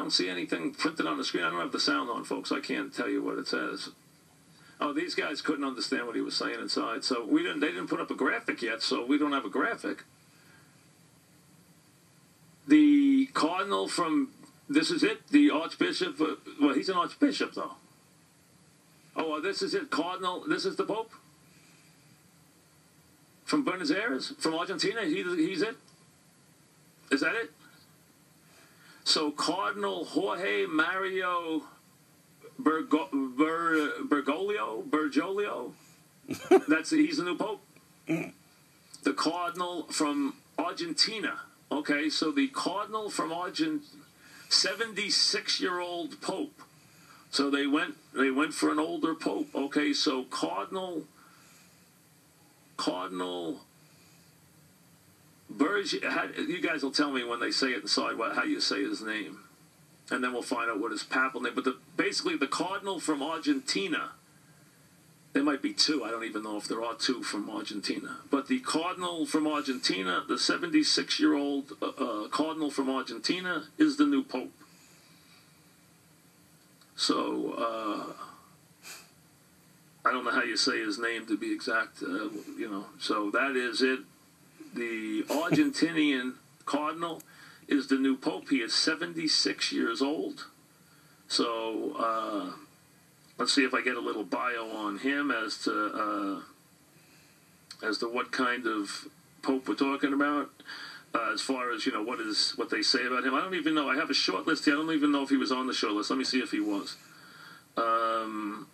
don't see anything printed on the screen. I don't have the sound on, folks. I can't tell you what it says. Oh, these guys couldn't understand what he was saying inside, so we didn't. They didn't put up a graphic yet, so we don't have a graphic. The cardinal from this is it. The archbishop. Uh, well, he's an archbishop though. Oh, well, this is it. Cardinal. This is the pope from Buenos Aires, from Argentina. He, he's it. Is that it? So Cardinal Jorge Mario Bergo, Ber, Bergoglio, Bergoglio. That's he's the new pope. The cardinal from Argentina. Okay, so the cardinal from Argent, seventy-six-year-old pope. So they went they went for an older pope. Okay, so cardinal cardinal Burge, you guys will tell me when they say it inside what, how you say his name, and then we'll find out what his papal name. But the, basically, the cardinal from Argentina. There might be two. I don't even know if there are two from Argentina. But the cardinal from Argentina, the 76-year-old uh, uh, cardinal from Argentina, is the new pope. So uh, I don't know how you say his name to be exact. Uh, you know, so that is it the Argentinian cardinal is the new pope. He is 76 years old. So uh, let's see if I get a little bio on him as to uh, as to what kind of pope we're talking about. Uh, as far as you know, what is what they say about him? I don't even know. I have a short list here. I don't even know if he was on the short list. Let me see if he was. Um,